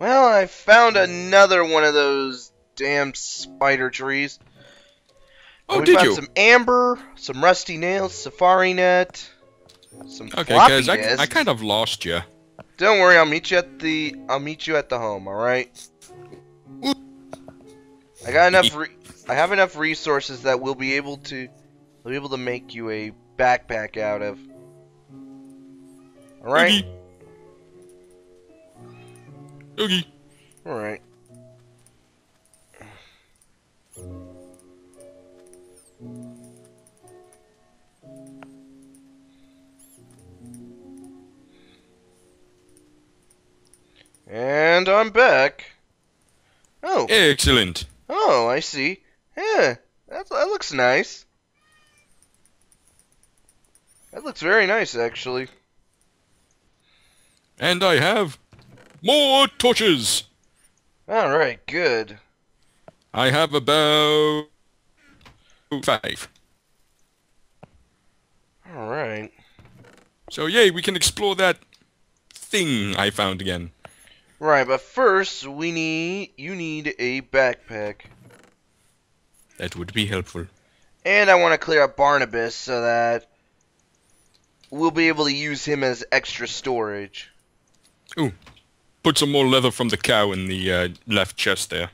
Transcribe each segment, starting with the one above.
Well, I found hmm. another one of those damn spider trees. Oh, we did found you? some amber, some rusty nails, safari net, some Okay, floppy because I, disks. I kind of lost you. Don't worry, I'll meet you at the I'll meet you at the home. All right. I got enough. Re I have enough resources that we'll be able to we'll be able to make you a backpack out of. All right. Oogie. Oogie. All right. And I'm back. Oh, Excellent. oh, I see. Yeah, that, that looks nice. That looks very nice, actually. And I have more torches. All right, good. I have about five. All right. So yay, we can explore that thing I found again. Right, but first we need you need a backpack. That would be helpful. And I want to clear up Barnabas so that we'll be able to use him as extra storage. Put some more leather from the cow in the uh, left chest there.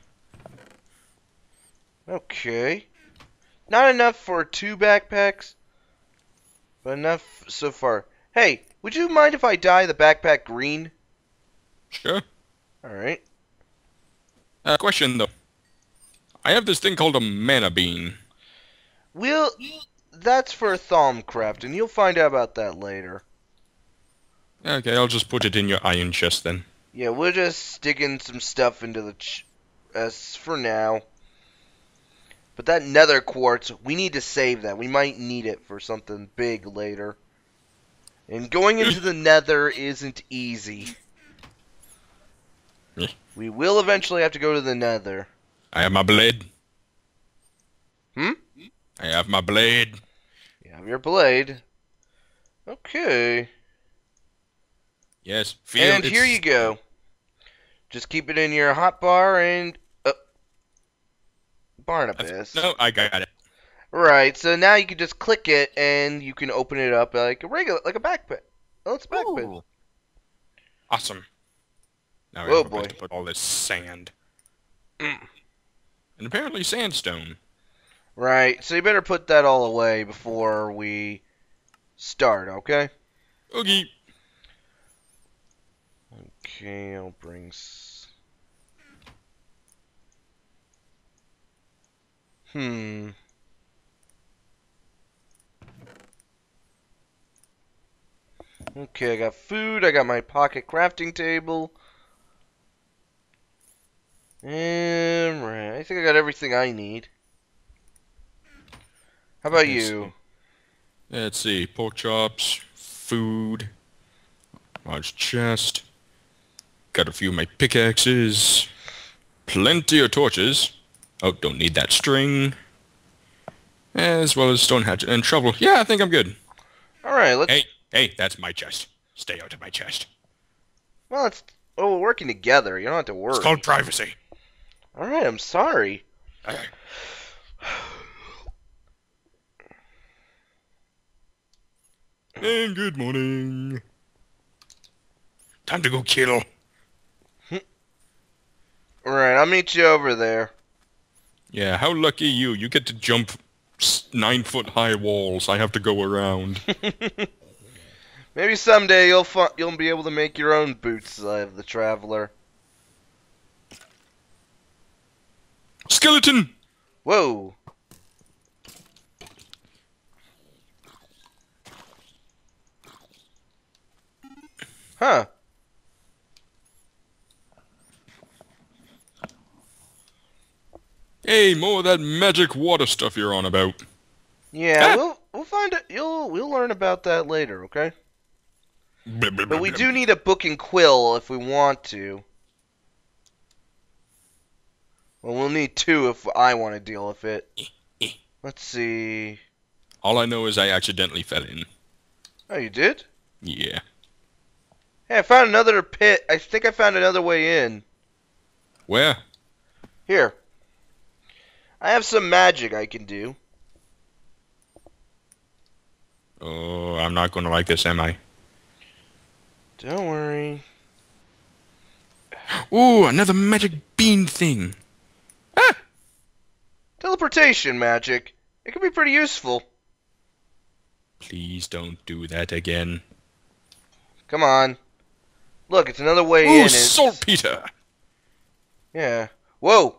Okay. Not enough for two backpacks, but enough so far. Hey, would you mind if I dye the backpack green? Sure. Alright. Uh, question though. I have this thing called a mana bean. We'll. That's for Thaumcraft, and you'll find out about that later. Okay, I'll just put it in your iron chest then. Yeah, we're just sticking some stuff into the ch- for now. But that nether quartz, we need to save that. We might need it for something big later. And going into the nether isn't easy. We will eventually have to go to the nether. I have my blade. Hmm? I have my blade. You have your blade. Okay. Yes. Feel and here you go. Just keep it in your hot bar and... Uh, Barnabas. No, I got it. Right, so now you can just click it and you can open it up like a regular, like a backpack. Oh, it's a backpack. Awesome. Now we oh, have boy. to put all this sand. Mm. And apparently sandstone. Right, so you better put that all away before we start, okay? Oogie. Okay, I'll bring. Hmm. Okay, I got food. I got my pocket crafting table. And right, I think I got everything I need. How about Let's you? Let's see. Pork chops, food, large chest. Got a few of my pickaxes. Plenty of torches. Oh, don't need that string. As well as stone hatchet and shovel. Yeah, I think I'm good. All right, let's. Hey, hey, that's my chest. Stay out of my chest. Well, it's. Oh, we're working together. You don't have to worry. It's called privacy. All right, I'm sorry. Okay. And good morning. Time to go kill. All right, I'll meet you over there. Yeah, how lucky you. You get to jump nine foot high walls. I have to go around. Maybe someday you'll you'll be able to make your own boots of the traveler. Skeleton! Whoa. Huh. Hey, more of that magic water stuff you're on about. Yeah, Ah. we'll we'll find it. You'll we'll learn about that later, okay? But we do need a book and quill if we want to. Well, we'll need two if I want to deal with it. Let's see. All I know is I accidentally fell in. Oh, you did? Yeah. Hey, I found another pit. I think I found another way in. Where? Here. I have some magic I can do. Oh, I'm not going to like this, am I? Don't worry. Ooh, another magic bean thing. Ah! Teleportation magic. It can be pretty useful. Please don't do that again. Come on. Look, it's another way in. Ooh, saltpeter. Yeah. Whoa.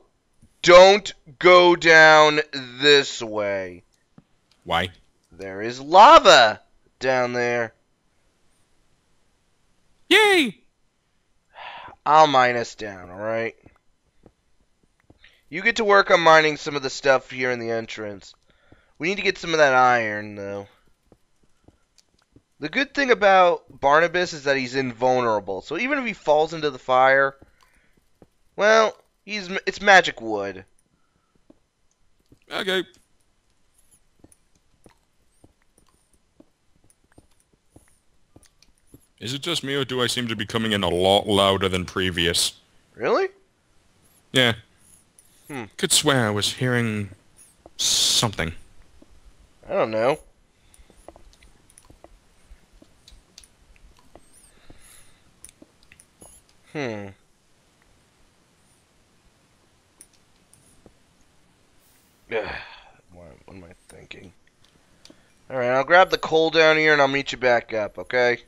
Don't go down this way. Why? There is lava down there. Yay! I'll mine us down, alright? You get to work on mining some of the stuff here in the entrance. We need to get some of that iron, though. The good thing about Barnabas is that he's invulnerable. So even if he falls into the fire, well, he's it's magic wood. Okay. Is it just me, or do I seem to be coming in a lot louder than previous? Really? Yeah. Hmm. Could swear I was hearing something. I don't know. Hmm. what, what am I thinking? Alright, I'll grab the coal down here and I'll meet you back up, okay?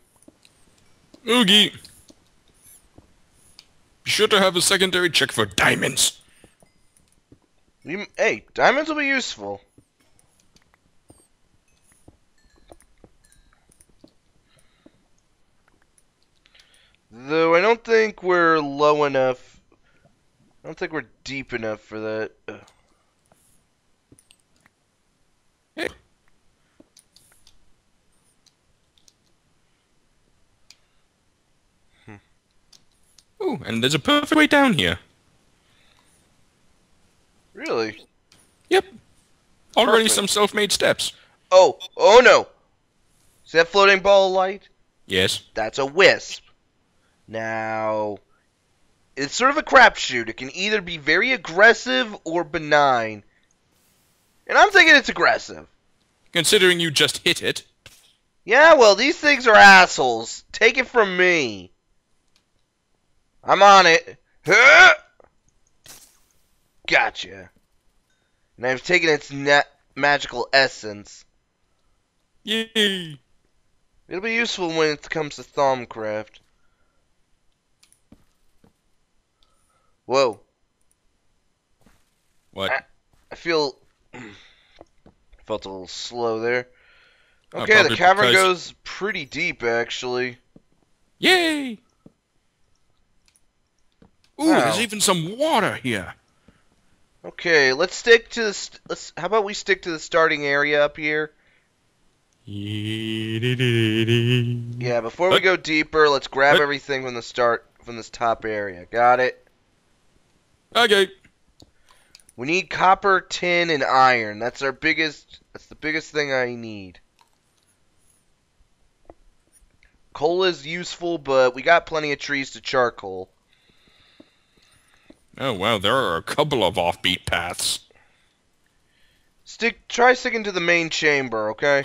Oogie! Be sure to have a secondary check for diamonds. You, hey, diamonds will be useful. Though I don't think we're low enough. I don't think we're deep enough for that. Ugh. And there's a perfect way down here. Really? Yep. Already Perfect. some self-made steps. Oh, oh no! See that floating ball of light? Yes. That's a wisp. Now, it's sort of a crapshoot. It can either be very aggressive or benign. And I'm thinking it's aggressive. Considering you just hit it. Yeah, well, these things are assholes. Take it from me. I'm on it. Gotcha. And I've taken its magical essence. Yay! It'll be useful when it comes to Thaumcraft. Whoa. What? I feel felt a little slow there. Oh, Okay, the cavern because- goes pretty deep actually. Yay! Ooh, Wow. there's even some water here. Okay, let's stick to the st- let's how about we stick to the starting area up here? Yeah. Before we go deeper, let's grab everything from the start from this top area. Got it? Okay. We need copper, tin, and iron. That's our biggest that's the biggest thing I need. Coal is useful, but we got plenty of trees to charcoal. Oh wow, there are a couple of offbeat paths. Stick try sticking to the main chamber, okay?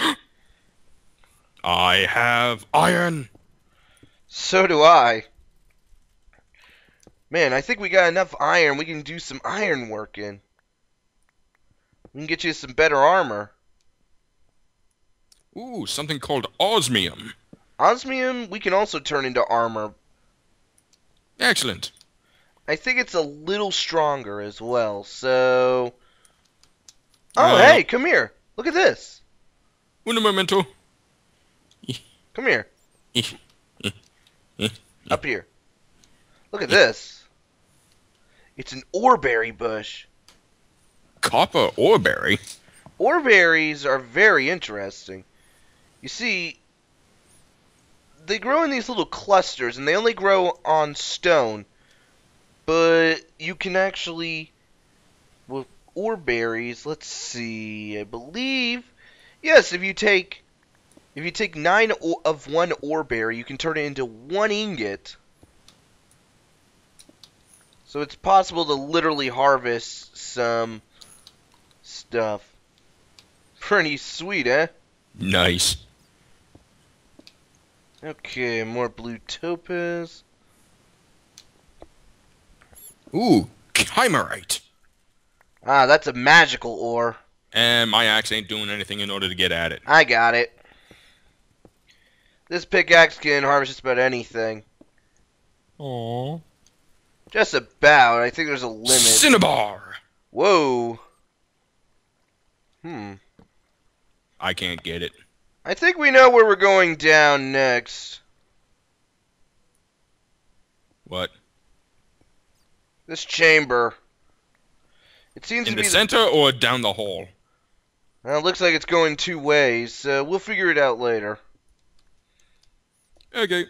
I have iron. So do I. Man, I think we got enough iron. We can do some iron work in. We can get you some better armor. Ooh, something called osmium. Osmium, we can also turn into armor. Excellent. I think it's a little stronger as well. So, oh Uh, hey, come here. Look at this. Un momento. Come here. Up here. Look at this. It's an oreberry bush. Copper ore berry. Oreberries are very interesting. You see, they grow in these little clusters, and they only grow on stone. But you can actually, with oreberries, let's see, I believe, yes, if you take, if you take nine o- of one ore berry, you can turn it into one ingot. So it's possible to literally harvest some stuff. Pretty sweet, eh? Nice. Okay, more blue topaz. Ooh, chimerite. Ah, that's a magical ore. And my axe ain't doing anything in order to get at it. I got it. This pickaxe can harvest just about anything. Aww. Just about. I think there's a limit. Cinnabar. Whoa. Hmm. I can't get it. I think we know where we're going down next. What? This chamber. It seems In to the be. center or down the hall? well, it looks like it's going two ways. Uh, we'll figure it out later. Okay.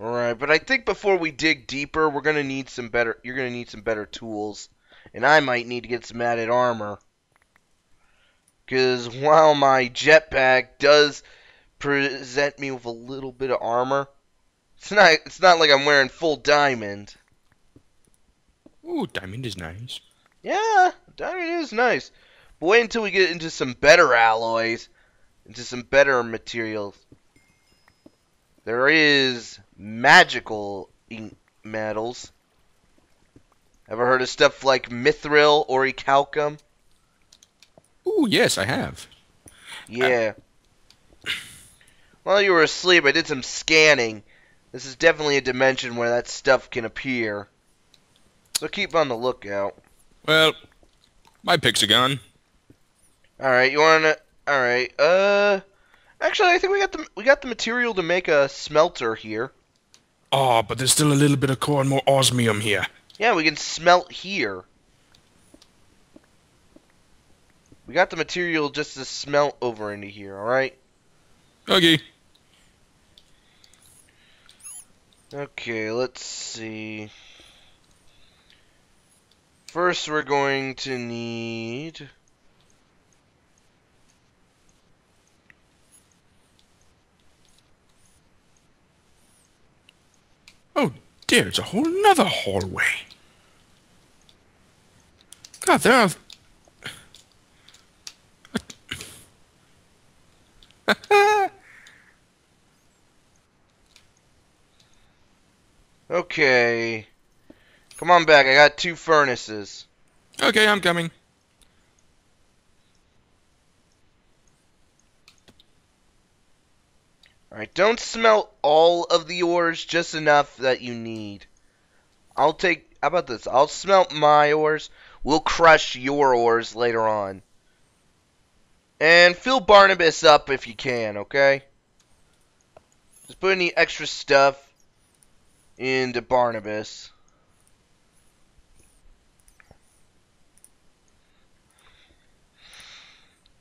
All right, but I think before we dig deeper, we're gonna need some better. You're gonna need some better tools, and I might need to get some added armor. Because while my jetpack does present me with a little bit of armor, it's not. It's not like I'm wearing full diamond. Ooh, diamond is nice. Yeah, diamond is nice. But wait until we get into some better alloys, into some better materials. There is magical ink metals. Ever heard of stuff like mithril or orichalcum? Ooh, yes, I have. Yeah. While you were asleep, I did some scanning. This is definitely a dimension where that stuff can appear. So keep on the lookout. Well, my pick's a gun. All right, you want to? All right. Uh, actually, I think we got the we got the material to make a smelter here. Oh, but there's still a little bit of core and more osmium here. Yeah, we can smelt here. We got the material just to smelt over into here. All right. Okay. Okay, let's see. First, we're going to need. It's a whole nother hallway. God, there are... Okay. Come on back. I got two furnaces. okay, I'm coming. Alright, don't smelt all of the ores, just enough that you need. I'll take. How about this? I'll smelt my ores. We'll crush your ores later on. And fill Barnabas up if you can, okay? Just put any extra stuff into Barnabas.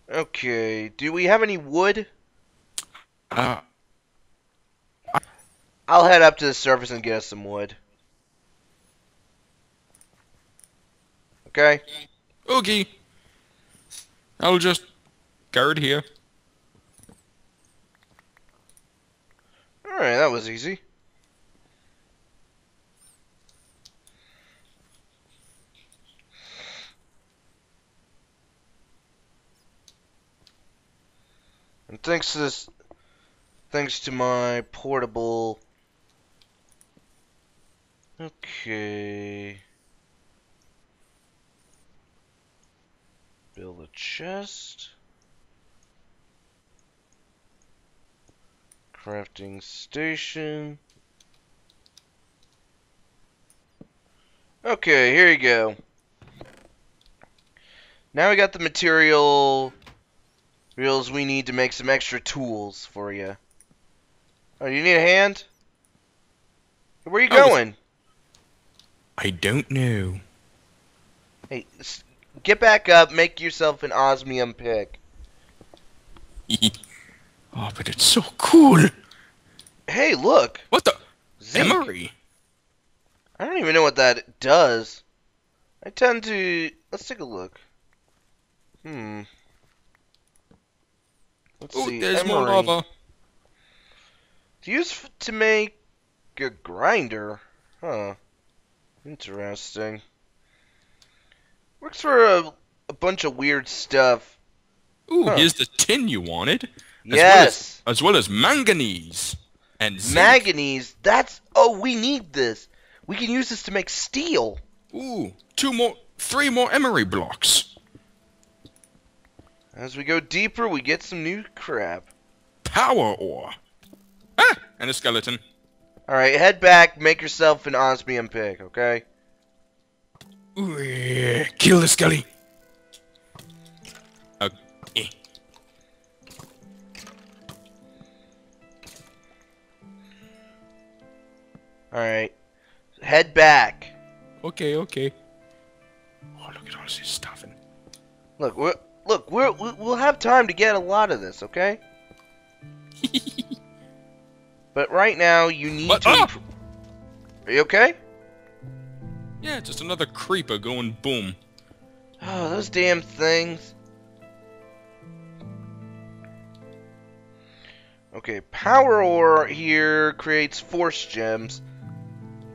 Okay, do we have any wood? Uh, I'll head up to the surface and get us some wood. Okay? okay. I'll just guard here. Alright, that was easy. And thanks to this, thanks to my portable. Okay. Build a chest. Crafting station. Okay, here you go. Now we got the material materials we need to make some extra tools for you. Oh, you need a hand? Where are you Oh, going? I don't know. Hey, get back up, make yourself an osmium pick. oh, but it's so cool. Hey, look! What the? Zinc. Emery. I don't even know what that does. I tend to. Let's take a look. Hmm. Let's Oh, see. there's more emery. lava. To use f- to make a grinder. Huh. Interesting. Works for a, a bunch of weird stuff. Ooh, Huh. here's the tin you wanted. As yes. Well as, as well as manganese and zinc. Manganese. That's. Oh, we need this. We can use this to make steel. Ooh, two more, three more emery blocks. As we go deeper, we get some new crap. Power ore. Ah, and a skeleton. Alright, head back, make yourself an osmium pick, okay? Ooh, yeah. Kill the skelly. Uh, eh. Alright. Head back. Okay, okay. Oh, look at all this stuff. And Look, we're, look, we're, we- we'll have time to get a lot of this, okay? But right now, you need What? to. Ah! Are you okay? yeah, just another creeper going boom. Oh, those damn things. Okay, power ore here creates force gems.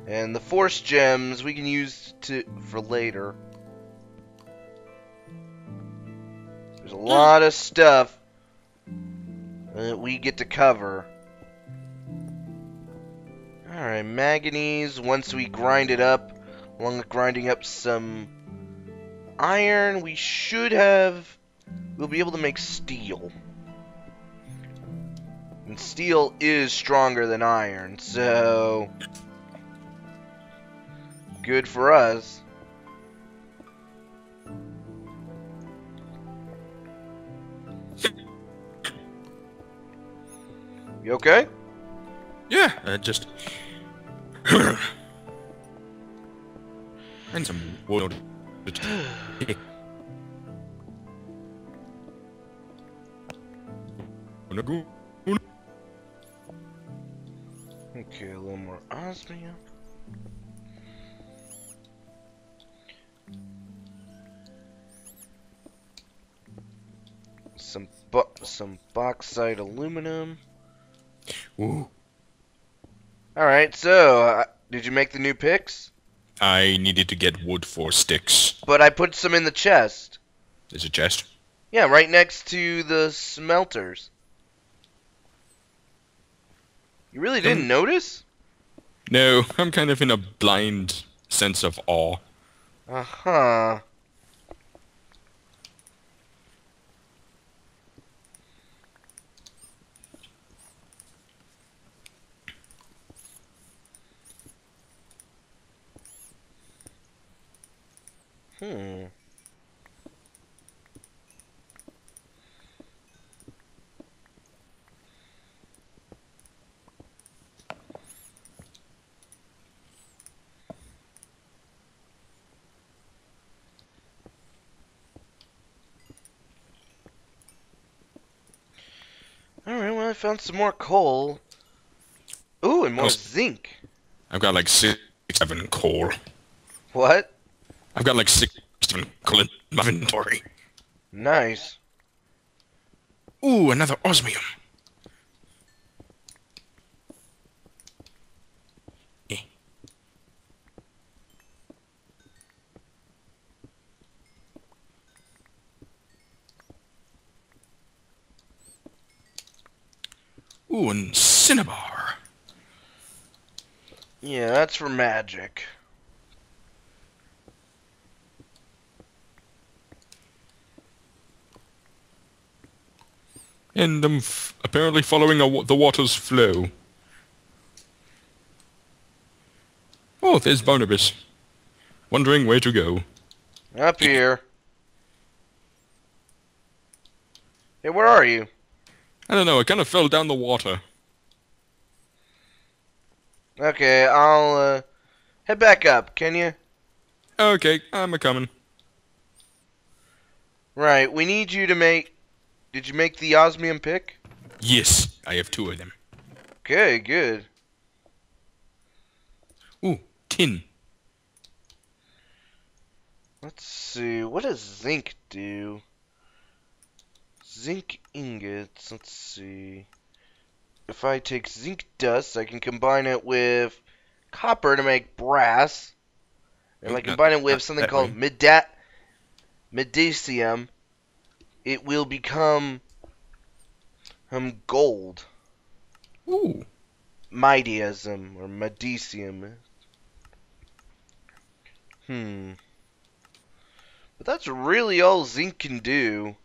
And the force gems we can use to for later. There's a lot of stuff that we get to cover. Alright, manganese, once we grind it up, along with grinding up some iron, we should have. We'll be able to make steel. And steel is stronger than iron, so. Good for us. You okay? Yeah, uh, just. And some wood. Okay, a little more osmium. Some bu- some bauxite aluminum. Ooh. All right, so uh, did you make the new picks? I needed to get wood for sticks. But I put some in the chest. There's a chest. Yeah, right next to the smelters. You really didn't Um, notice? No, I'm kind of in a blind sense of awe. Uh huh. Hmm. Alright, well, I found some more coal. Ooh, and more Oh. zinc. I've got like six, seven coal. What? I've got like six, coal inventory. Nice. Ooh, another osmium. Eh. Ooh, and cinnabar. Yeah, that's for magic. And f- apparently following a the water's flow. Oh, there's Barnabas. Wondering where to go. Up here. Hey, where are you? I don't know, I kind of fell down the water. Okay, I'll uh, head back up, can you? Okay, I'm a coming. Right, we need you to make. Did you make the osmium pick? Yes, I have two of them. Okay, good. Ooh, tin. Let's see. What does zinc do? Zinc ingots. Let's see. If I take zinc dust, I can combine it with copper to make brass. And if I combine it with something called mida- medicium, it will become um gold. Ooh. Midiasm or medicium. Hmm. But that's really all zinc can do.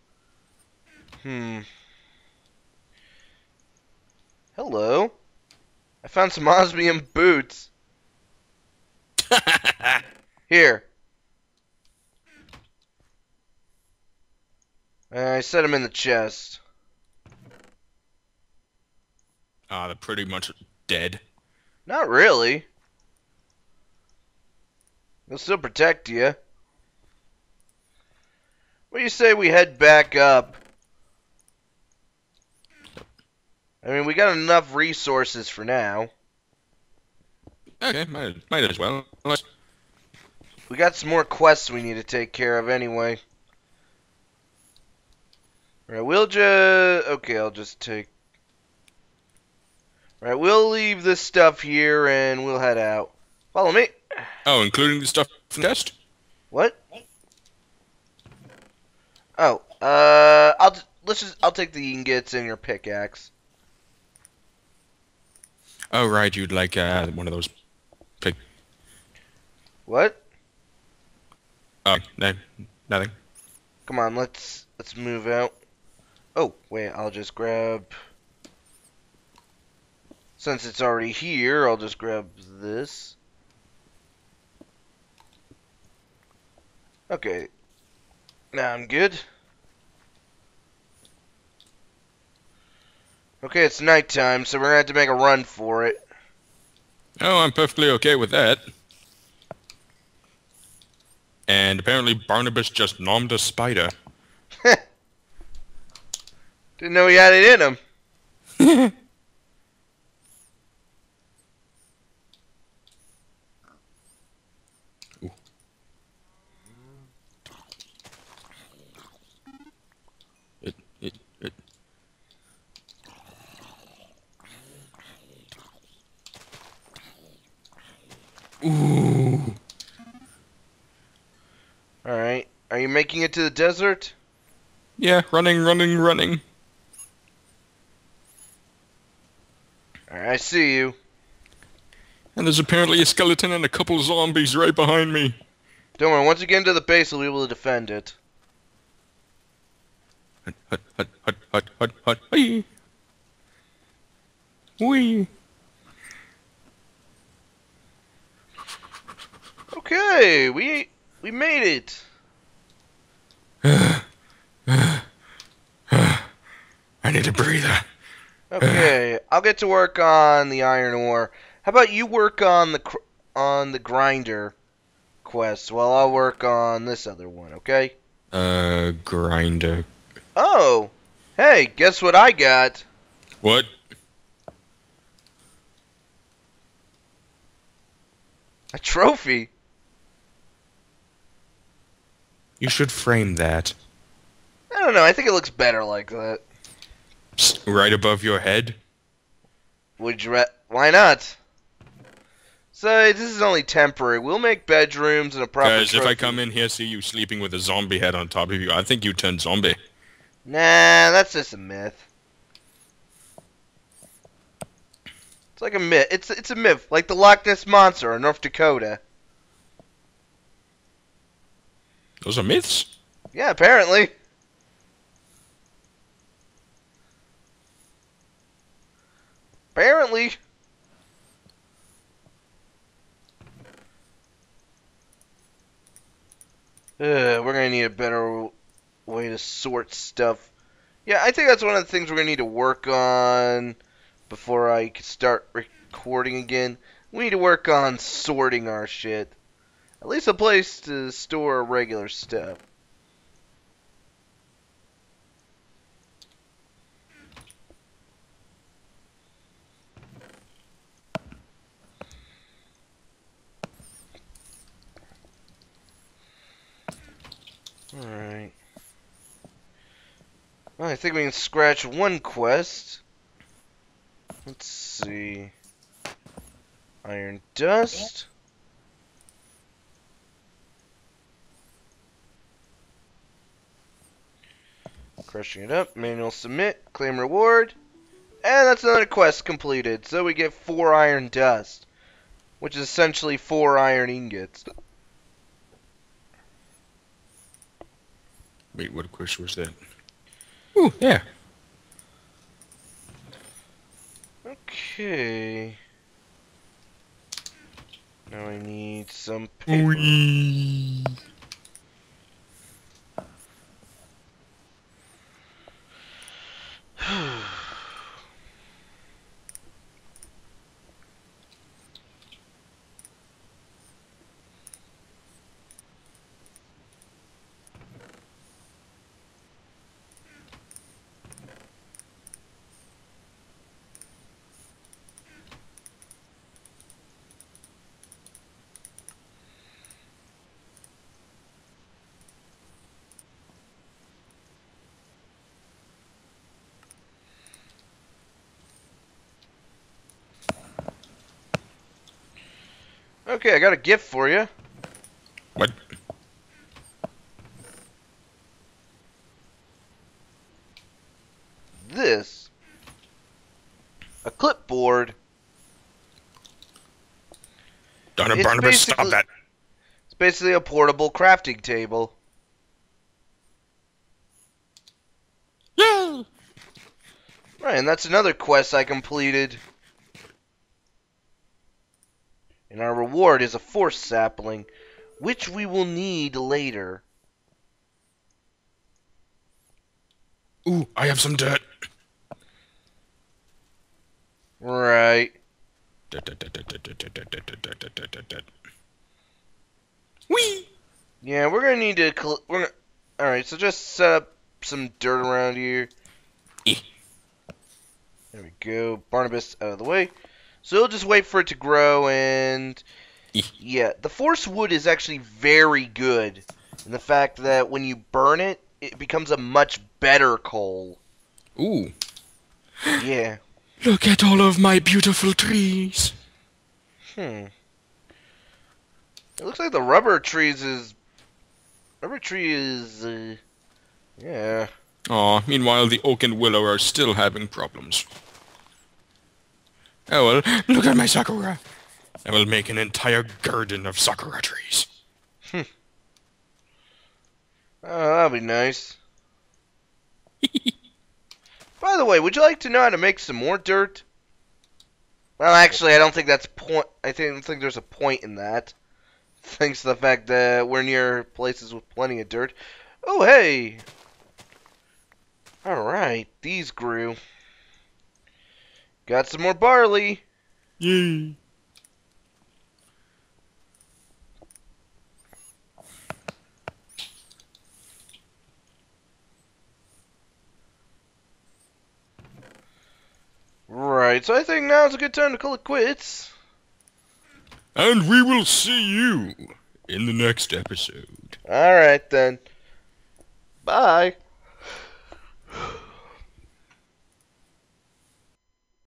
Hmm. Hello. I found some osmium boots. Here. I set them in the chest. Ah, they're pretty much dead. Not really. They'll still protect you. What do you say we head back up? I mean, we got enough resources for now. Okay, might, might as well. Unless, We got some more quests we need to take care of anyway. Alright, we'll just... Okay, I'll just take... Right, we'll leave this stuff here and we'll head out. Follow me. oh, including the stuff from the test? What? Oh, uh, I'll just, let's just I'll take the ingots and your pickaxe. Oh, right, you'd like uh, one of those. Pick. What? Oh, no, nothing. Come on, let's let's move out. Oh, wait, I'll just grab. Since it's already here, I'll just grab this. Okay. Now I'm good. Okay, it's nighttime, so we're gonna have to make a run for it. Oh, I'm perfectly okay with that. And apparently Barnabas just nommed a spider. Didn't know he had it in him. Ooh. Alright. Are you making it to the desert? Yeah, running, running, running. Alright, I see you. And there's apparently a skeleton and a couple zombies right behind me. Don't worry, once you get into the base, we'll be able to defend it. Hut, hut, hut, hut, hut, hut, hut, wee. Wee. Okay, we we made it. I need a breather. Okay, I'll get to work on the iron ore. How about you work on the cr- on the grinder quest while I'll work on this other one, okay? Uh, grinder. Oh, hey, guess what I got? What? A trophy. You should frame that. I don't know. I think it looks better like that. Right above your head. Would you? Re- Why not? So this is only temporary. We'll make bedrooms and a proper. Guys, if I come in here, see you sleeping with a zombie head on top of you, I think you turn zombie. Nah, that's just a myth. It's like a myth. It's it's a myth, like the Loch Ness monster in North Dakota. Those are myths. Yeah, apparently. Apparently. We're gonna need a better way to sort stuff. Yeah, I think that's one of the things we're gonna need to work on before I start recording again. We need to work on sorting our shit. At least a place to store regular stuff. Alright. Well, I think we can scratch one quest. Let's see. Iron Dust. Crushing it up. Manual submit. Claim reward. And that's another quest completed. So we get four iron dust. Which is essentially four iron ingots. Wait, what question was that? Ooh, yeah. Okay. Now I need some paper. Whee. Okay, I got a gift for you. What? This. A clipboard. Donna It's Barnabas, stop that. It's basically a portable crafting table. Yay! Right, and that's another quest I completed and our reward is a force sapling, which we will need later. Ooh, I have some dirt. Right. Wee. Yeah, we're gonna need to. We're gonna. All right, so just set up some dirt around here. Eh. There we go. Barnabas out of the way. So we'll just wait for it to grow and. Yeah, the force wood is actually very good in the fact that when you burn it, it becomes a much better coal. Ooh, Yeah. look at all of my beautiful trees. Hmm. It looks like the rubber trees is. Rubber tree is. Uh, yeah. Aw, meanwhile the oak and willow are still having problems. Oh well, look at my sakura. I will make an entire garden of sakura trees. Hmm. Oh, that'll be nice. By the way, would you like to know how to make some more dirt? Well, actually, I don't think that's point. I think, I don't think there's a point in that. Thanks to the fact that we're near places with plenty of dirt. Oh, hey! Alright, these grew. Got some more barley. Yay! Right, so I think now's a good time to call it quits. And we will see you in the next episode. Alright then. Bye.